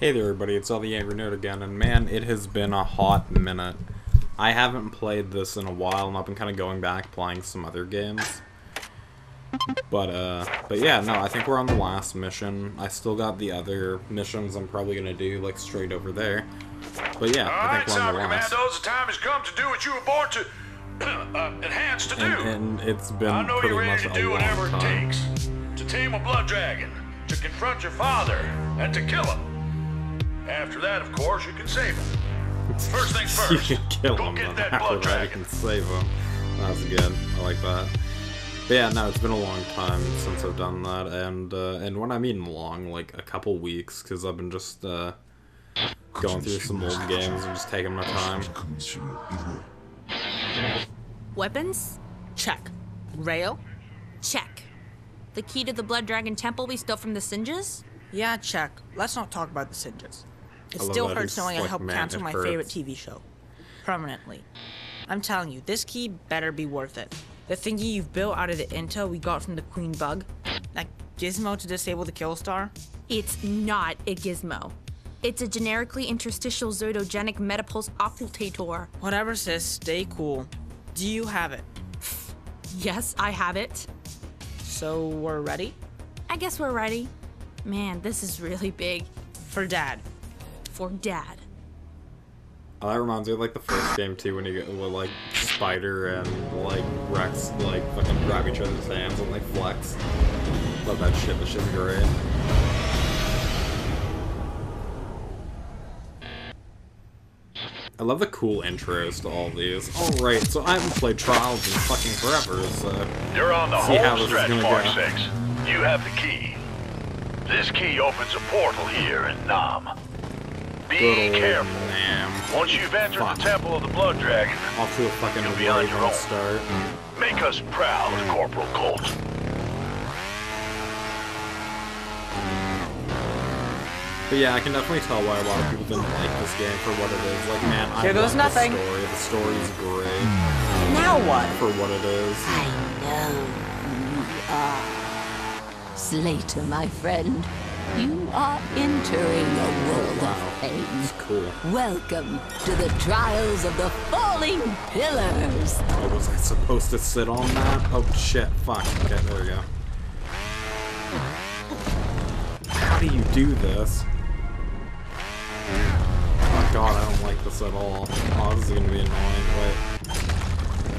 Hey there everybody, it's all the Angry Nerd again, and man, it has been a hot minute. I haven't played this in a while, and I've been kind of going back playing some other games. But, uh, but yeah, no, I think we're on the last mission. I still got the other missions I'm probably gonna do, like, straight over there. But yeah, I think we're on the last. Commandos, the time has come to do what you were born to uh, enhance to do. And, and it's been I know pretty you're much ready to a do whatever time. it takes to tame a blood dragon, to confront your father, and to kill him. After that, of course, you can save him. First things first, you first. can kill go him, get that after blood that you dragon. can save him. That's good. I like that. But yeah, no, it's been a long time since I've done that, and uh, and when I mean long, like a couple weeks, because I've been just uh, going through some old games and just taking my time. Weapons? Check. Rail? Check. The key to the Blood Dragon Temple we stole from the Sinjas? Yeah, check. Let's not talk about the Sinjas. It I still hurts he's knowing I helped cancel it my favorite. TV show. Permanently. I'm telling you, this key better be worth it. The thingy you've built out of the intel we got from the Queen Bug, that gizmo to disable the kill star, It's not a gizmo. It's a generically interstitial zootogenic metapulse occultator. whatever sis, stay cool. Do you have it? Yes, I have it. So we're ready? I guess we're ready. Man, this is really big. For dad. For Dad. Oh, that reminds me of like the first game too, when you get with like Spider and like Rex like fucking grab each other's hands and like flex. Love that shit. That shit's great. I love the cool intros to all these. Alright, so I haven't played Trials in fucking forever, so You're on the See how home this is stretch, gonna Mark go. 6. You have the key. This key opens a portal here in Nam. Be careful. Nam. Once you've entered Fuck. the Temple of the Blood Dragon, Off to a fucking You'll be on your Raven own. start. make us proud, mm. Corporal Colt. But yeah, I can definitely tell why a lot of people didn't like this game for what it is. Like, man, I Here goes love nothing. the story. The story's great Now um, what? for what it is. I know who you are. Slater, my friend. You are entering a world of it's cool. Welcome to the trials of the falling pillars. Oh, was I supposed to sit on that? Oh shit, fuck. Okay, there we go. How do you do this? Oh god, I don't like this at all. Oh, this is gonna be annoying. Wait.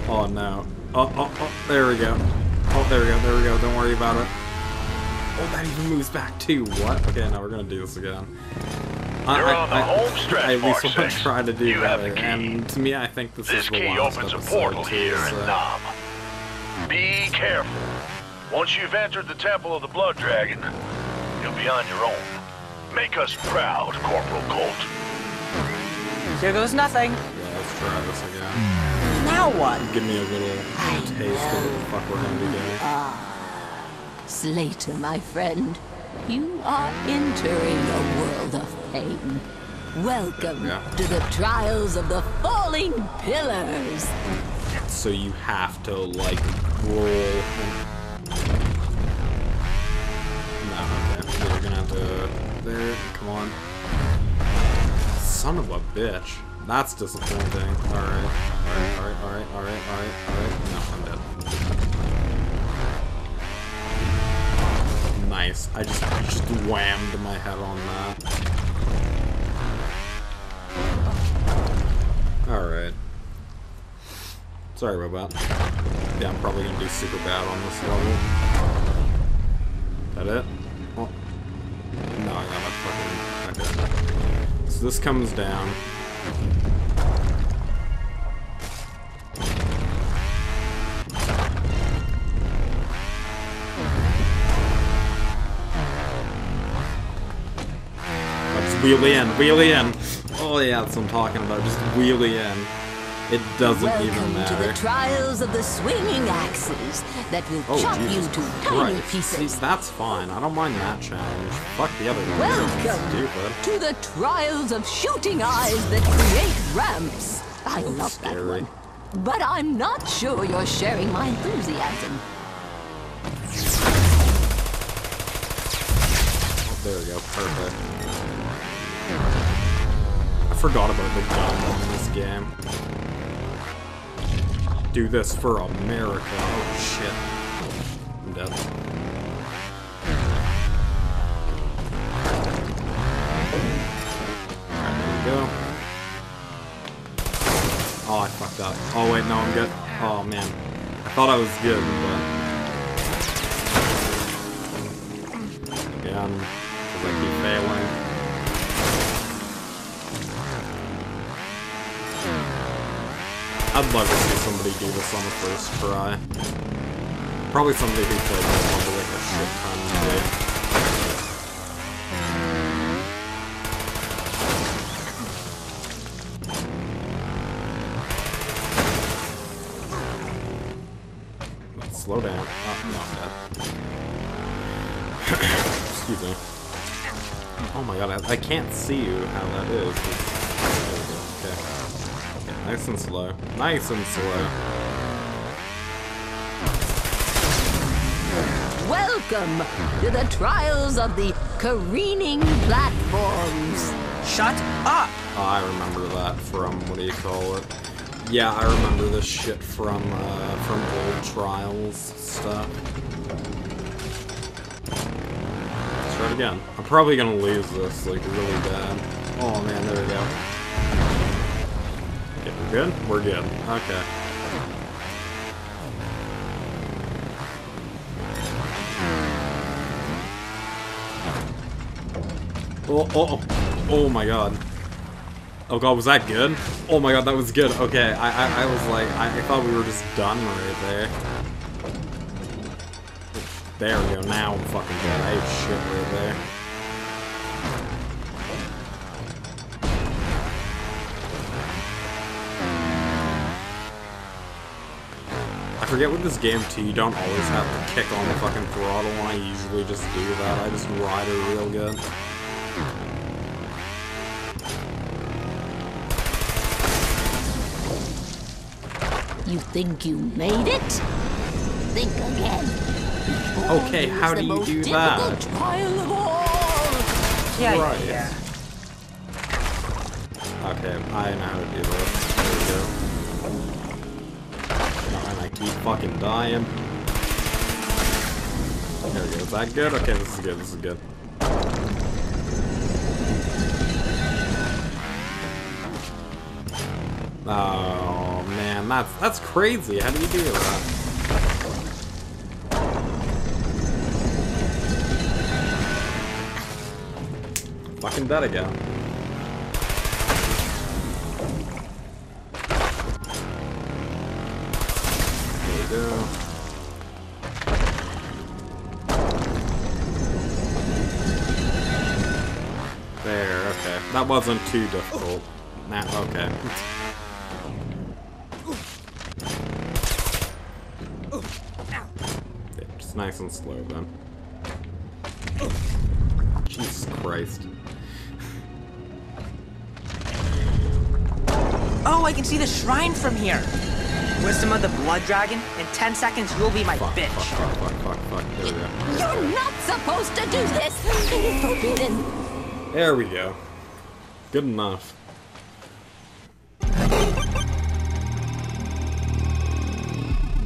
Oh no. Oh, oh, oh, there we go. Oh, there we go, there we go. Don't worry about it. Oh, that even moves back too. What? Okay, now we're gonna do this again. I, You're I- on the I- home stretch, I at least want to try to do You have the key. And to me, I think this, This is the key opens a episode, portal too, here so- in Nam. Be careful. Once you've entered the Temple of the Blood Dragon, you'll be on your own. Make us proud, Corporal Colt. Here goes nothing. Yeah, let's try this again. Now what? Give me a little taste of what the fuck we're gonna be doing. Slater, my friend. You are entering a world of pain. Welcome Yeah. to the trials of the falling pillars. So you have to like roll. No, okay. You're gonna have to. There, come on. Son of a bitch. That's disappointing. Alright, alright, alright, alright, alright, alright, alright. No, I'm dead. Nice. I just just whammed my head on that. Alright. Sorry, robot. Yeah, I'm probably gonna do super bad on this level. That it? Oh. No, I got my fucking. Okay. So this comes down. Wheelie in, wheelie in. Oh yeah, that's what I'm talking about. Just wheelie in. It doesn't even Welcome to the trials of the swinging axes that will Oh, chop Jesus you to tiny pieces. See, that's fine. I don't mind that challenge. Fuck the other one. Welcome Stupid. to the trials of shooting eyes that create ramps. I love that one. But I'm not sure you're sharing my enthusiasm. Oh, there we go. Perfect. I forgot about the gun in this game. Do this for America. Oh shit. I'm dead. Alright, there we go. Oh, I fucked up. Oh wait, no, I'm good. Oh man. I thought I was good, but... Because I keep failing. I'd love to see somebody do this on the first try. Probably somebody who played this level like a shit ton today. Slow down. Oh, no, dead. Excuse me. Oh my god, I, I can't see you how that is. Okay. Okay. Nice and slow. Nice and slow. Welcome to the trials of the careening platforms. Shut up! Oh, I remember that from, what do you call it? Yeah, I remember this shit from, uh, from old Trials stuff. Let's try it again. I'm probably gonna lose this, like, really bad. Oh man, there we go. Good? We're good. Okay. Oh, oh, oh, oh my god. Oh god, was that good? Oh my god, that was good. Okay, I I, I was like, I, I thought we were just done right there. There we go, now I'm fucking good. I ate shit right there. Forget with this game too, you don't always have to kick on the fucking throttle, and I usually just do that. I just ride it real good. You think you made it? Think again. Before Okay, how do you do difficult that? trial of all. Yeah, Right. yeah, Okay, I know how to do this. There we go. Keep fucking dying. There we go. Is that good? Okay, this is good. This is good. Oh man, that's that's crazy. How do you do that? Fucking dead again. That wasn't too difficult. Nah, okay. Yeah, just nice and slow then. Jesus Christ. Oh, I can see the shrine from here. Wisdom of the Blood Dragon. In 10 seconds, you'll be my Fuck, bitch. fuck, fuck, fuck, fuck, fuck. There we go. You're not supposed to do this. It is forbidden. There we go. Good enough.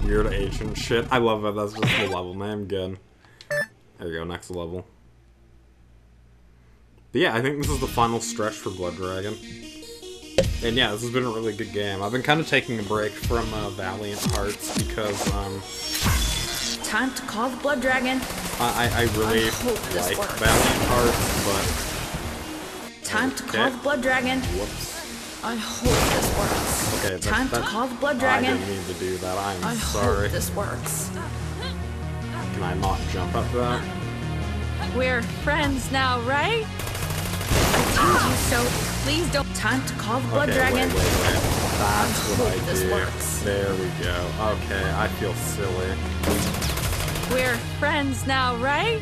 Weird Asian shit. I love it. That's just the level name. Good. There we go. Next level. But yeah, I think this is the final stretch for Blood Dragon. And yeah, this has been a really good game. I've been kind of taking a break from uh, Valiant Hearts because um, Time to call the blood dragon. I, I I really I like. Valiant Hearts, but Time to call Okay. the blood dragon. whoops. I hope this works. Okay, Time to call the blood dragon. I didn't mean to do that. I'm I sorry. hope this works. Can I not jump up that? We're friends now, right? I told you so. Please don't. Time to call the blood okay, dragon. wait, wait, wait. That's what hope I this do. works. There we go. Okay, I feel silly. We're friends now, right?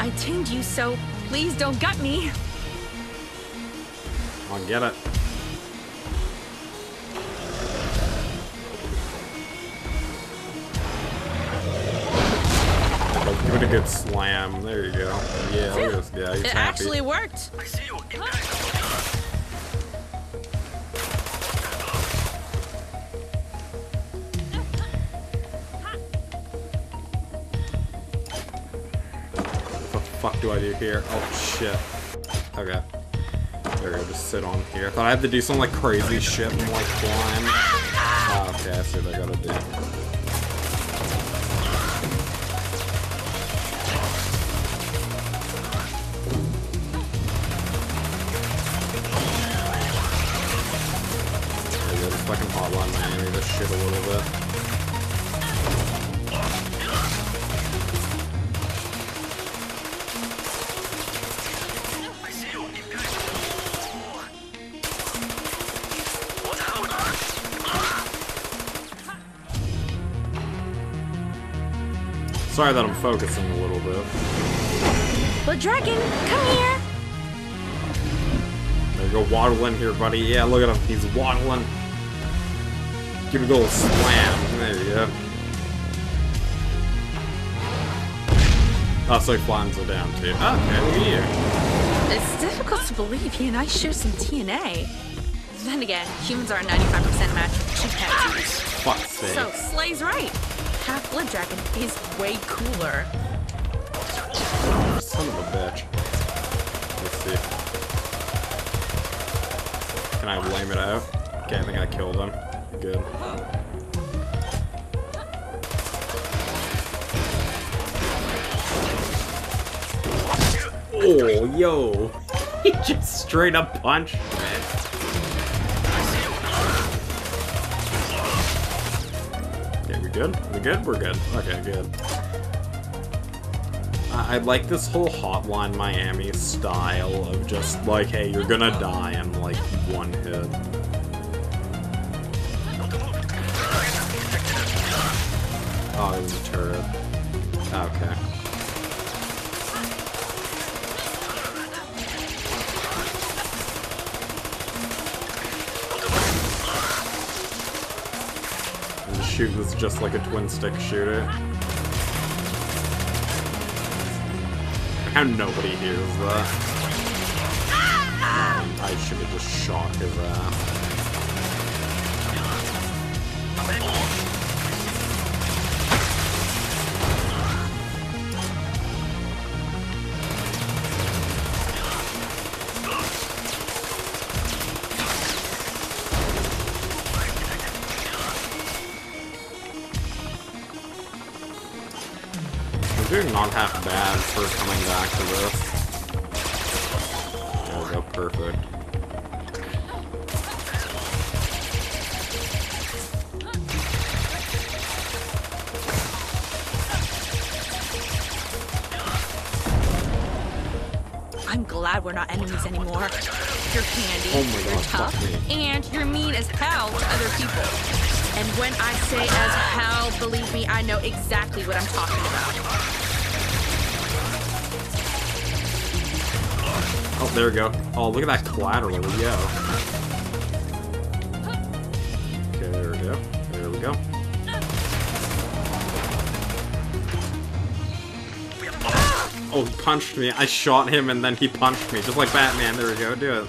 I tamed you so. Please don't gut me. I'll get it. Give it a good slam. There you go. Yeah, look at this guy. He's It happy. actually worked. What the fuck do I do here? Oh shit. Okay. There we just sit on here. I thought I had to do some like crazy shit and like climb. Oh, okay, I see what I gotta do. Fucking hotline Miami this shit a little bit. Sorry that I'm focusing a little bit. Blood dragon, come here. There you go, waddle in here, buddy. Yeah, look at him. He's waddling. Give it a little slam. There you go. Oh, so he flattens it down too. Okay, look at you. It's difficult to believe he and I share some DNA. Then again, humans are a 95% match with chimpanzees. Fuck's sake. So, Slay's right. Half Blood Dragon is way cooler. Son of a bitch. Let's see. Can I lame it out? Okay, I think I killed him. Good. Oh, yo. He just straight up punched me. Okay, we good? We good? We're good. Okay, good. I I like this whole Hotline Miami style of just like, hey, you're gonna die in like one hit. Oh, was a turret. Okay. Shoot was just like a twin stick shooter. How nobody hears that. I should have just shot his ass. Not half bad for coming back to this. There we go, perfect. I'm glad we're not enemies anymore. You're handy, Oh my you're God, tough, and you're mean as hell to other people. And when I say as hell, believe me, I know exactly what I'm talking about. There we go. Oh, look at that collateral, yo. Okay, there we go. There we go. Oh, he punched me. I shot him and then he punched me. Just like Batman. There we go. Do it.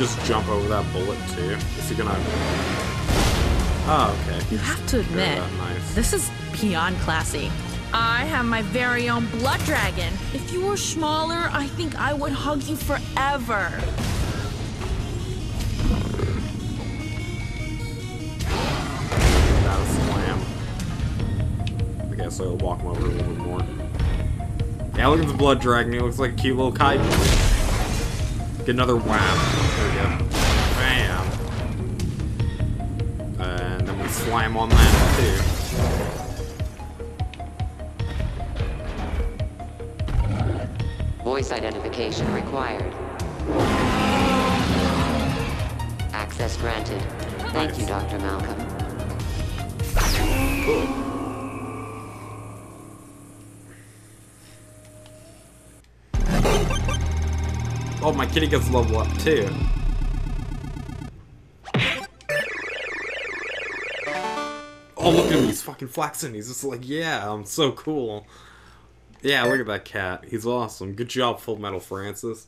Just jump over that bullet too. Is he gonna? Oh, okay. You have to admit, nice. this is beyond classy. I have my very own blood dragon. If you were smaller, I think I would hug you forever. That was slam. I guess I'll walk him over a little bit more. Yeah, look at the blood dragon. He looks like a cute little kaiju. Get another wham. There we go. Bam. And then we slam on that too. Voice identification required. Access granted. Thank you, Dr. Malcolm. Oh, my kitty gets level up too. Oh, look at him. He's fucking flexing. He's just like, yeah, I'm so cool. Yeah, look at that cat. He's awesome. Good job, Full Metal Francis.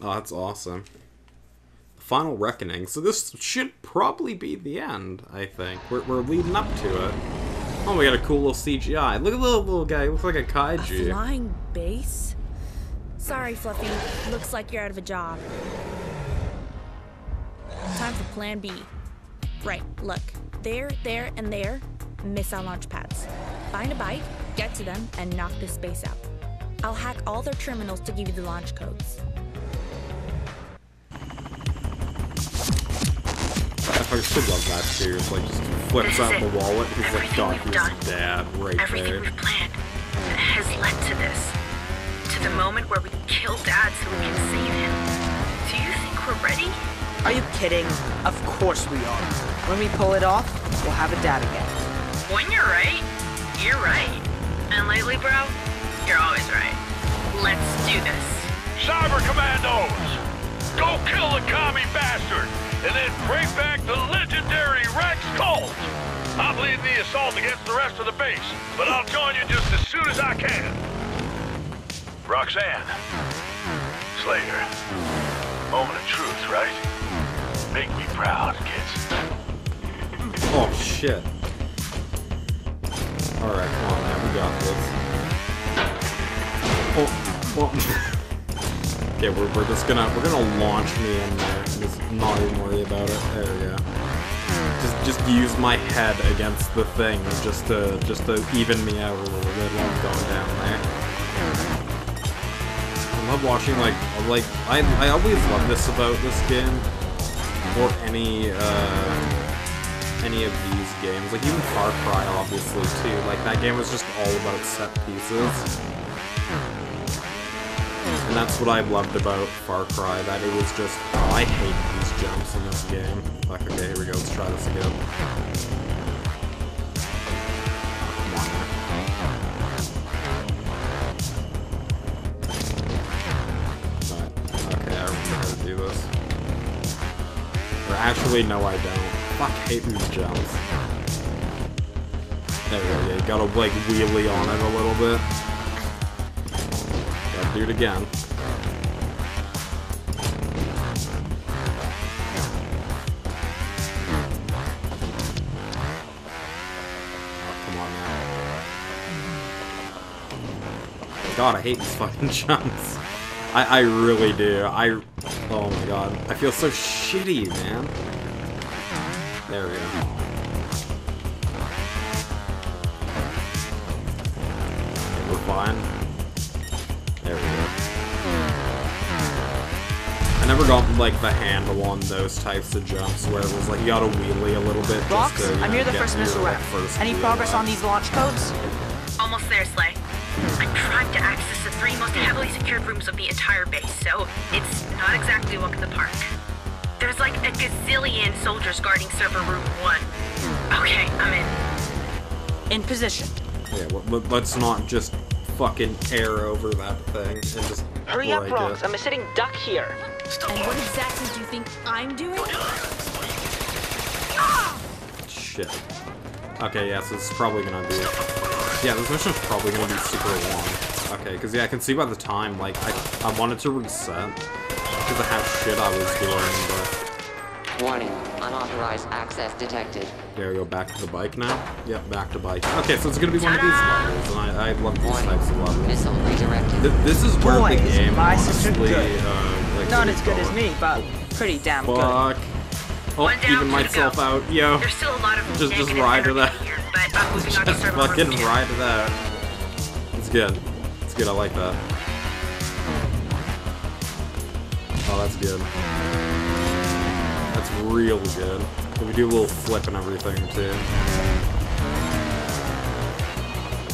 Oh, that's awesome. Final Reckoning. So this should probably be the end, I think. We're, we're leading up to it. Oh, we got a cool little CGI. Look at the little, little guy. He looks like a kaiju. A Flying base? Sorry, Fluffy. Looks like you're out of a job. Time for plan B. Right, look. There, there, and there, missile launch pads. Find a bike, get to them, and knock this space out. I'll hack all their terminals to give you the launch codes. I should love that. It's like just flips out the wallet. He's like, Everything we've done. dad right Everything there. we've planned has led to this. To the moment where we kill Dad so we can save him. Do you think we're ready? Are you kidding? Of course we are. When we pull it off, we'll have a dad again. When you're right, you're right. And lately, bro, you're always right. Let's do this. Cyber Commandos! Go kill the commie bastard, and then bring back the legendary Rex Colt! I'm leading the assault against the rest of the base, but I'll join you just as soon as I can. Roxanne. Slater. Moment of truth, right? Make me proud, kids. Oh shit. Alright, come on man, we got this. Oh, oh. okay, we're, we're just gonna we're gonna launch me in there. Just not even worry about it. There we go. Just just use my head against the thing just to just to even me out a little bit while I'm going down there. Love watching like like I I always love this about this game or any uh any of these games. Like even Far Cry obviously too. Like that game was just all about set pieces. And that's what I loved about Far Cry, that it was just oh, I hate these jumps in this game. Like, okay, here we go, let's try this again. Actually, no, I don't. Fuck, hate these jumps. There we go, yeah, gotta, like, wheelie on it a little bit. Gotta do it again. Come on. God, I hate these fucking jumps. I, I really do. I, oh my god. I feel so shitty, man. There we go. We're fine. There we go. I never got, like, the handle on those types of jumps where it was like, you gotta wheelie a little bit just to, you I'm know, near the get first your, missile like, first Any progress up. on these launch codes? Almost there, Slay. I'm trying to access the three most heavily secured rooms of the entire base, so it's not exactly a walk in the park. There's like a gazillion soldiers guarding server room one. Okay, I'm in. In position. Yeah, well, let- let's not just fucking air over that thing and just Hurry up, break Rox. it. I'm a sitting duck here. Stop. And what exactly do you think I'm doing? Shit. Okay, yeah, so this is probably gonna be... Yeah, this mission's probably gonna be super long. Okay, because yeah, I can see by the time, like, I, I wanted to reset because of how shit I was doing, but... Warning. Unauthorized access detected. There we go, back to the bike now? Yep, back to bike. Okay, so it's gonna be one of these levels, and I, I love these Warning. types of levels. Missile redirected. Th this is where Boy, the is game, my sister honestly, uh, like, Not what as good call as me, but pretty damn good. Fuck. Oh, One down, even to myself out. Yo. There's still a lot of Just- just ride with energy that. here, but I'm moving on to Just server fucking ride it out. It's good. It's good, I like that. Oh, that's good. Real good. We do a little flip and everything, too?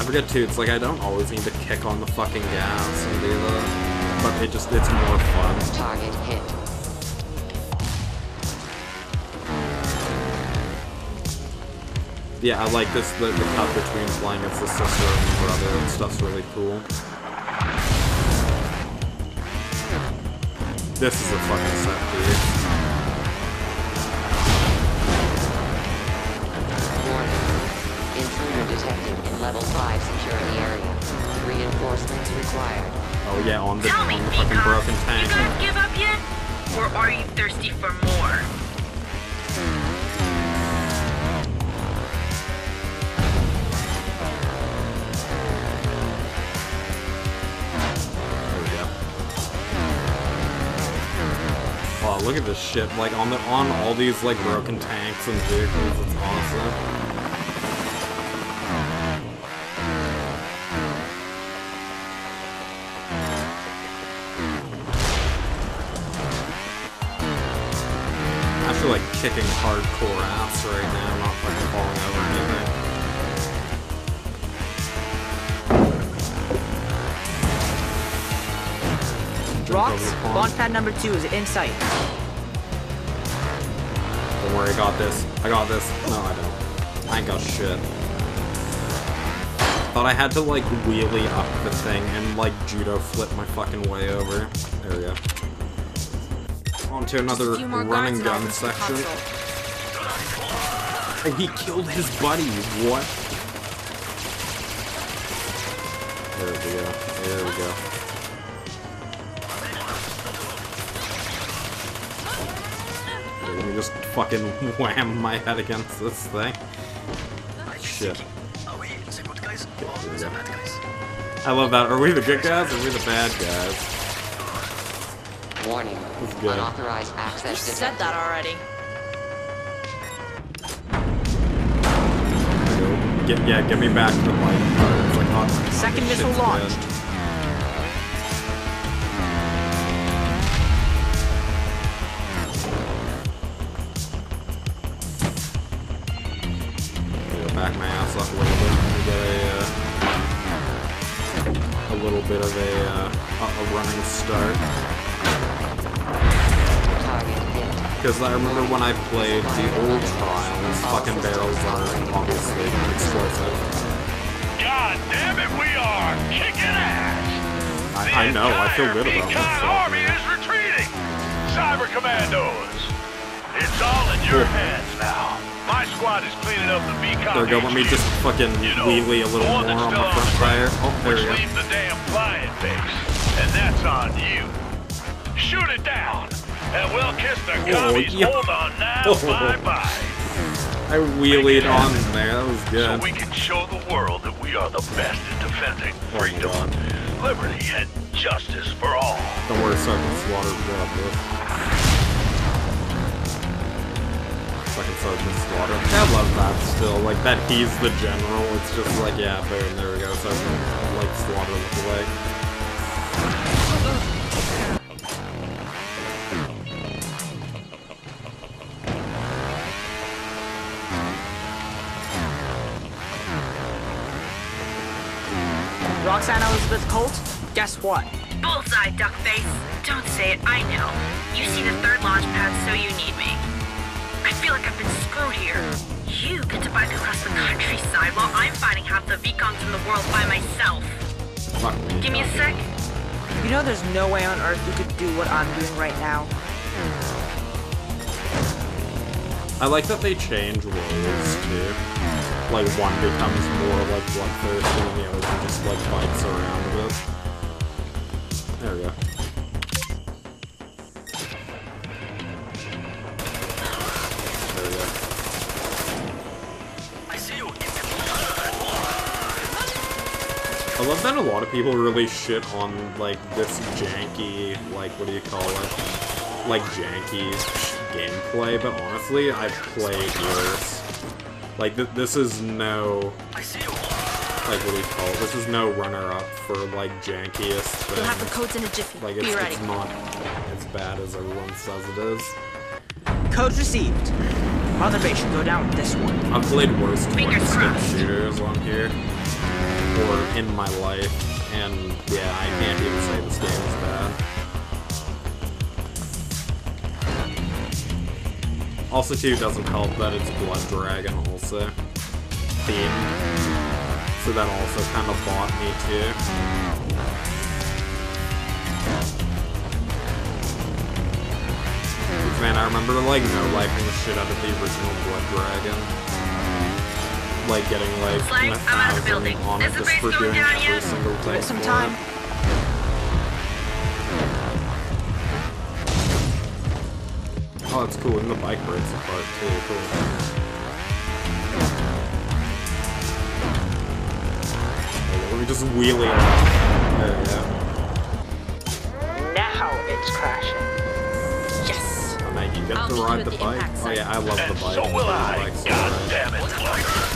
I forget, too, it's like I don't always need to kick on the fucking gas and do that. But it just, it's more fun. Target hit. Yeah, I like this, the, the cut between playing as the sister and the brother and stuff's really cool. This is a fucking set piece. Warning. Intruder detected in level 5 security area. Reinforcements required. Oh yeah, on the, Tell on me, the fucking Peacock, broken you tank. guys give up yet? Or are you thirsty for more? Look at this shit. Like on the on all these like broken tanks and vehicles. It's awesome. I feel like kicking hardcore ass right now, Rox, launch pad number two is in sight. Don't worry, I got this. I got this. No, I don't. I ain't got shit. Thought I had to like wheelie up the thing and like judo flip my fucking way over. There we go. On to another A few more running and gun section. Oh, he killed his buddy. What? There we go. There we go. Okay, let me just fucking wham my head against this thing. Shit. Okay, here we go. I love that. Are we the good guys or are we the bad guys? Warning. That's good. Unauthorized access You Said that already. There we go. Get, yeah, get me back to the light like, oh, Second missile shit's launched. A start. Because I remember when I played the old trials, fucking barrels are obviously explosive. God damn it, we are kicking ass! I, I know, I feel good about myself. army is retreating! Cyber Commandos! It's all in your hands now. My squad is cleaning up the beacon. There we go, let me just fucking You know, wheelie a little more on the front the tire. Oh, there we go. the damn flying base. That's on you. Shoot it down, and we'll kiss the Oh, commies. yeah. Hold on now, Oh. bye-bye. I wheelied on there, that was good. So we can show the world that we are the best at defending Oh freedom, God. liberty, and justice for all. Don't worry, Sergeant Slaughter got this. Fucking Sergeant Slaughter. I love that still, like that he's the general, it's just like, yeah, boom, there we go, Sergeant, like, Slaughter look away. Roxanne Elizabeth Colt, guess what? Bullseye, duckface. Don't say it, I know. You see the third launch pad, so you need me. I feel like I've been screwed here. You get to bike across the countryside while I'm fighting half the Vikongs in the world by myself. Give me a sec. You know there's no way on earth you could do what I'm doing right now. I like that they change roles too. Like one becomes more like bloodthirsty and the other one just like bikes around a bit. There we go. There we go. I love that a lot of people really shit on like this janky, like what do you call it? Like janky gameplay, but honestly, I've played worse. Like th this is no, like what do you call it? This is no runner-up for like jankiest You'll have the things. codes in a jiffy. Like Be it's, ready. it's not as bad as everyone says it is. Codes received. Mother base should go down with this one. I've played worse Fingers twin stick crossed. shooters on here, or in my life, and yeah, I can't even say this game is bad. Also, too, doesn't help that it's Blood Dragon also themed, so that also kind of bought me too. Man, I remember like no lifing the shit out of the original Blood Dragon. Like getting like Slay, a I'm out of the building. on it Is the just for doing down every yet? single thing. it some time. It. Oh, it's cool. And the bike breaks apart too. Cool. Let me just wheel it. There we go. Now it's crashing. Yes! Oh, now you get I'll to ride the the bike. Oh yeah, I love the bike. so will The I. bike's God damn it.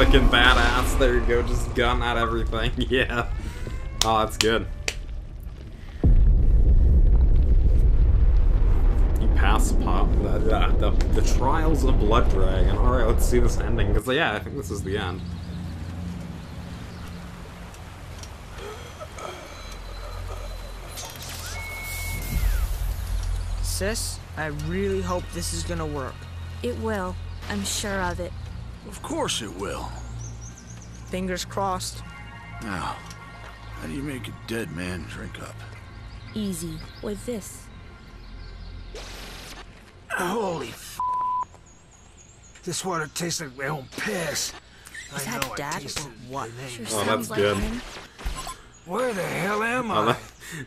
Epic and badass. There you go, just gun at everything. Yeah. Oh, that's good. You pass pop the, the, the, the trials of Blood Dragon. Alright, let's see this ending. Because, yeah, I think this is the end. Sis, I really hope this is gonna work. It will. I'm sure of it. Of course it will. Fingers crossed. Now, how do you make a dead man drink up? Easy. With this. Holy f This water tastes like my own piss. Is I that know Dad or what? the name. Sure Oh, sounds that's like good. him. Where the hell am Oh, I?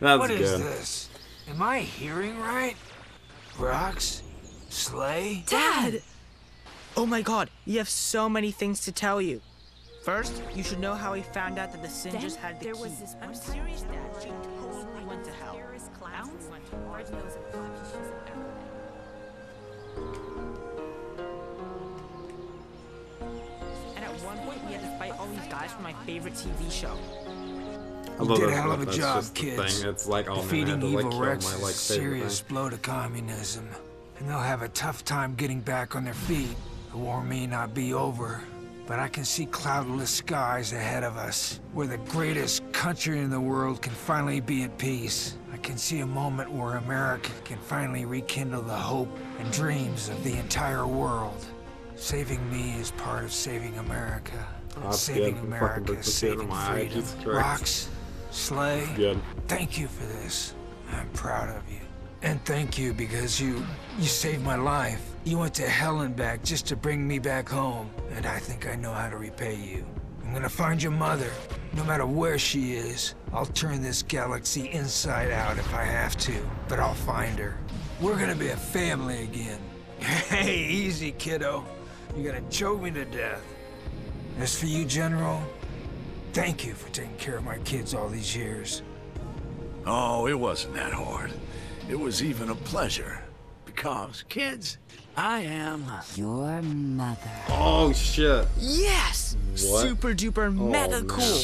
that's What is good. this? Am I hearing right? Rox? Slay? Dad! Oh my god, you have so many things to tell you. First, you should know how he found out that the Singers Then had the there key. was this I'm serious, Dad. She totally went to hell. Clowns? Went to Lord knows if Black issues have ever And at one point, we had to fight all these guys from my favorite TV show. I You love did a hell of a that's job, kids. thing. It's like, oh man, Defeating to evil kill Rex my is like a serious thing. blow to communism. And they'll have a tough time getting back on their feet. The war may not be over, but I can see cloudless skies ahead of us, where the greatest country in the world can finally be at peace. I can see a moment where America can finally rekindle the hope and dreams of the entire world. Saving me is part of saving America. Saving. America is a tear to saving freedom. Rox, Slay. Thank you for this. I'm proud of you. And thank you because you you saved my life. You went to hell and back just to bring me back home. And I think I know how to repay you. I'm gonna find your mother. No matter where she is, I'll turn this galaxy inside out if I have to. But I'll find her. We're gonna be a family again. Hey, easy, kiddo. You're gonna choke me to death. As for you, General, thank you for taking care of my kids all these years. Oh, it wasn't that hard. It was even a pleasure. Because, kids, I am. Your mother. Oh shit. Yes! What? Super duper oh, mega man. cool.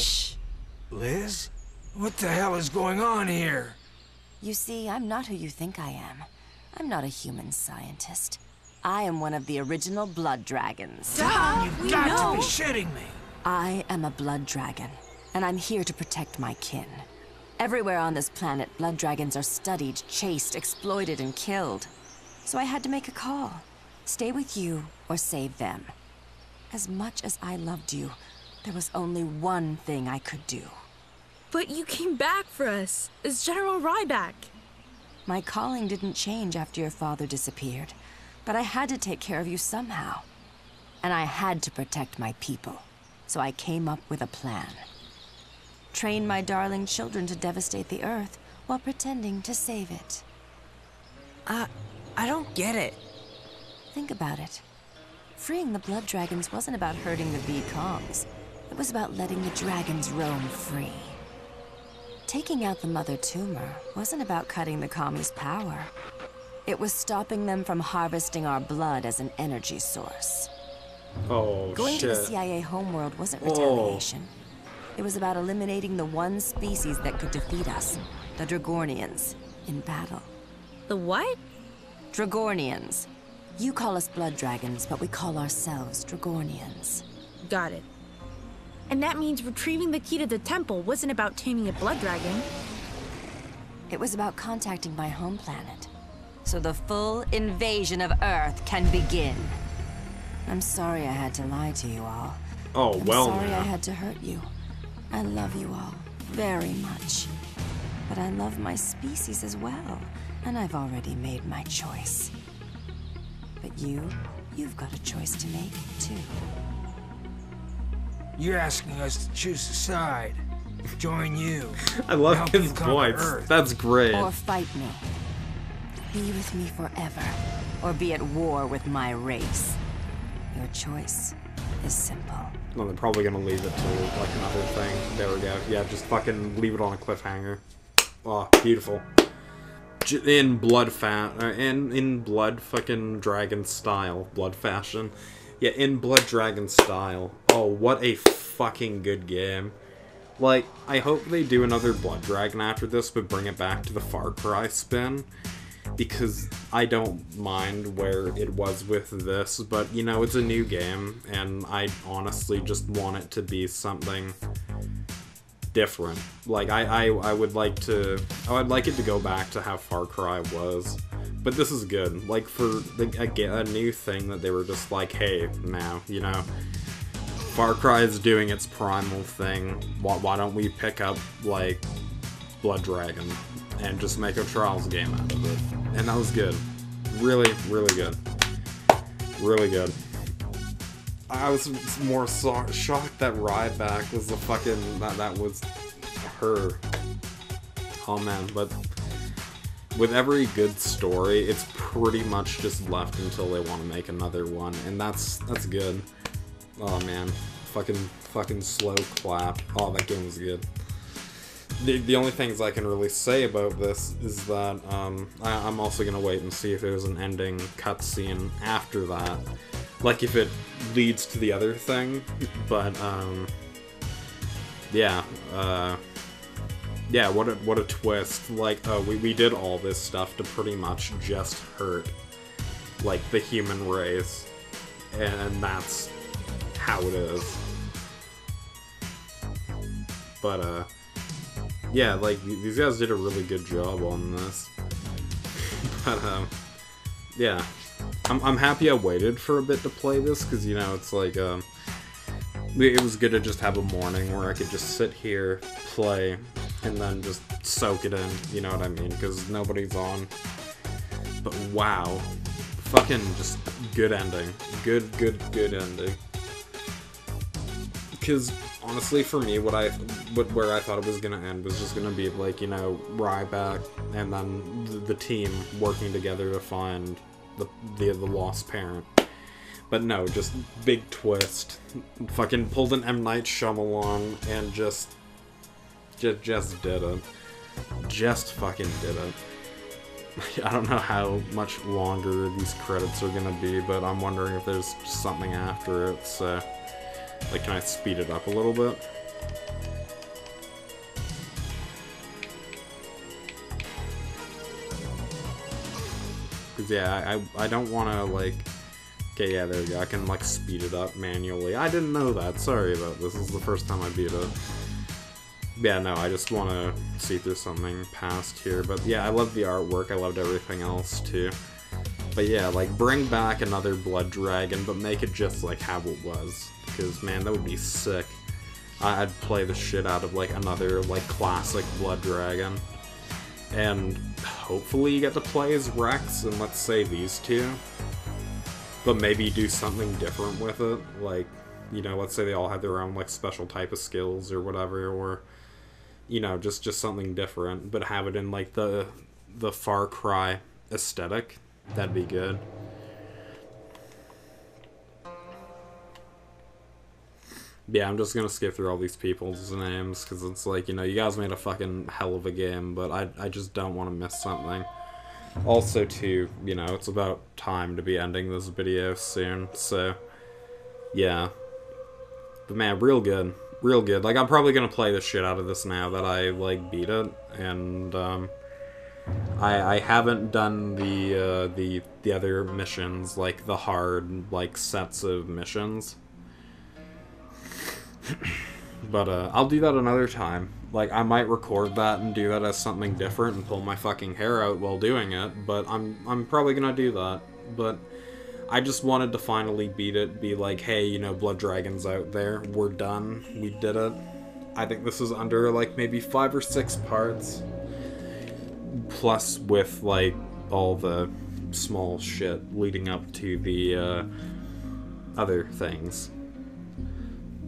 Liz? What the hell is going on here? You see, I'm not who you think I am. I'm not a human scientist. I am one of the original blood dragons. You've got to be shitting me. I am a blood dragon, and I'm here to protect my kin. Everywhere on this planet, blood dragons are studied, chased, exploited, and killed. So I had to make a call. Stay with you or save them. As much as I loved you, there was only one thing I could do. But you came back for us as General Ryback. My calling didn't change after your father disappeared, but I had to take care of you somehow. And I had to protect my people, so I came up with a plan. Train my darling children to devastate the Earth while pretending to save it. Uh, I don't get it. Think about it. Freeing the Blood Dragons wasn't about hurting the V-Kongs. It was about letting the dragons roam free. Taking out the Mother Tumor wasn't about cutting the Kami's power. It was stopping them from harvesting our blood as an energy source. Oh Going shit. to the CIA homeworld wasn't Oh. retaliation. It was about eliminating the one species that could defeat us, the Dragornians, in battle. The what? Dragornians. You call us blood dragons, but we call ourselves Dragornians. Got it. And that means retrieving the key to the temple wasn't about taming a blood dragon. It was about contacting my home planet. So the full invasion of Earth can begin. I'm sorry I had to lie to you all. Oh, I'm well sorry now. I had to hurt you. I love you all very much. But I love my species as well, and I've already made my choice. But you, you've got a choice to make, too. You're asking us to choose a side. Join you. I love Help his you voice. That's great. Or fight me. Be with me forever, or be at war with my race. Your choice is simple. No, they're probably gonna leave it to like another thing. There we go. Yeah, just fucking leave it on a cliffhanger. Oh, beautiful. In blood fa- uh, in in blood fucking dragon style, blood fashion. Yeah, in blood dragon style. Oh, what a fucking good game. Like, I hope they do another Blood Dragon after this, but bring it back to the Far Cry spin. Because I don't mind where it was with this, but you know, it's a new game, and I honestly just want it to be something different. Like, I, I, I would like to. I would like it to go back to how Far Cry was. But this is good. Like, for the, a, a new thing that they were just like, hey, now, you know. Far Cry is doing its primal thing. Why, why don't we pick up like Blood Dragon and just make a Trials game out of it? And that was good. Really, really good. Really good. I was more so- shocked that Ryback was the fucking that that was her. Oh man, but with every good story, it's pretty much just left until they want to make another one, and that's that's good. Oh man, fucking fucking slow clap. Oh, that game was good. The, the only things I can really say about this is that um, I, I'm also gonna wait and see if there's an ending cutscene after that, like if it leads to the other thing. But um, yeah, uh, yeah, what a what a twist! Like, oh, we we did all this stuff to pretty much just hurt like the human race, and that's how it is. But uh yeah, like these guys did a really good job on this. but um yeah. I'm I'm happy I waited for a bit to play this cuz you know, it's like um it was good to just have a morning where I could just sit here, play, and then just soak it in, you know what I mean? Because nobody's on. But wow. Fucking just good ending. Good, good, good ending because honestly, for me, what I, what where I thought it was gonna end was just gonna be like you know Ryback and then the, the team working together to find the, the the lost parent. But no, just big twist. Fucking pulled an M Night Shyamalan and just, just just did it. Just fucking did it. I don't know how much longer these credits are gonna be, but I'm wondering if there's something after it. So. Like, can I speed it up a little bit? Cause yeah, I I don't want to like. Okay, yeah, there we go. I can like speed it up manually. I didn't know that. Sorry about this. Is the first time I beat it. Yeah, no, I just want to see there's something past here. But yeah, I love the artwork. I loved everything else too. But yeah, like bring back another Blood Dragon, but make it just like how it was. Because man, that would be sick. I'd play the shit out of like another like classic Blood Dragon. And hopefully you get to play as Rex and let's say these two. But maybe do something different with it. Like, you know, let's say they all have their own like special type of skills or whatever, or you know, just just something different, but have it in like the the Far Cry aesthetic. That'd be good. Yeah, I'm just gonna skip through all these people's names because it's like you know you guys made a fucking hell of a game, but I I just don't want to miss something. Also, too, you know, it's about time to be ending this video soon, so yeah. But man, real good, real good. Like I'm probably gonna play the shit out of this now that I like beat it, and um, I I haven't done the uh, the the other missions like the hard like sets of missions. But uh, I'll do that another time. Like I might record that and do that as something different and pull my fucking hair out while doing it. But I'm I'm probably gonna do that. But I just wanted to finally beat it. Be like, hey, you know, Blood Dragons out there. We're done. We did it. I think this is under like maybe five or six parts. Plus with like all the small shit leading up to the uh, other things.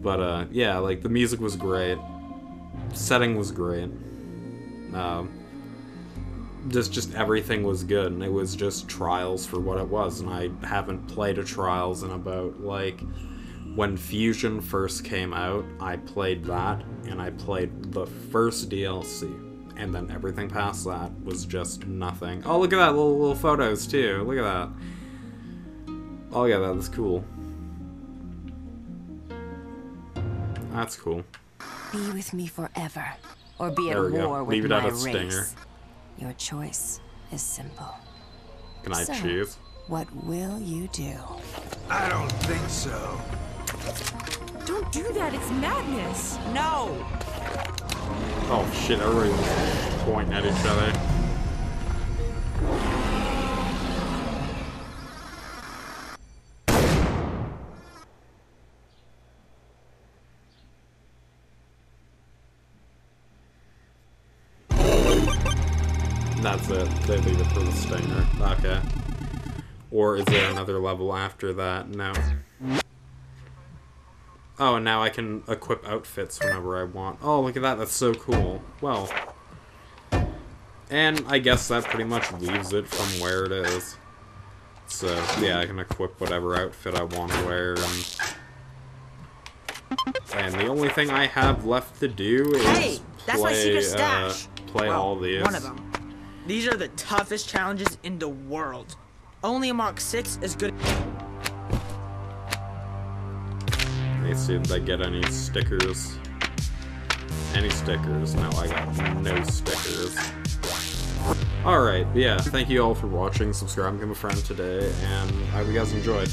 But uh, yeah, like the music was great, setting was great. Um, just just everything was good, and it was just Trials for what it was. And I haven't played a Trials in about like when Fusion first came out. I played that, and I played the first DLC, and then everything past that was just nothing. Oh, look at that little little photos too. Look at that. Oh yeah, that was cool. That's cool. Be with me forever, or be at There we go. war with Leave my race. stinger. Your choice is simple. Can I So, choose? What will you do? I don't think so. Don't do that, it's madness. No! Oh shit, everybody's pointing at each other. It. They leave it for the stinger. Okay. Or is there another level after that? No. Oh, and now I can equip outfits whenever I want. Oh, look at that. That's so cool. Well. And I guess that pretty much leaves it from where it is. So, yeah, I can equip whatever outfit I want to wear. And, and the only thing I have left to do is Hey, that's my play, secret uh, play Well, all these. One of them. These are the toughest challenges in the world. Only a Mark 6 is good. Let's see if I get any stickers. Any stickers? No, I got no stickers. Alright, yeah, thank you all for watching, subscribe, become a friend today, and I hope you guys enjoyed.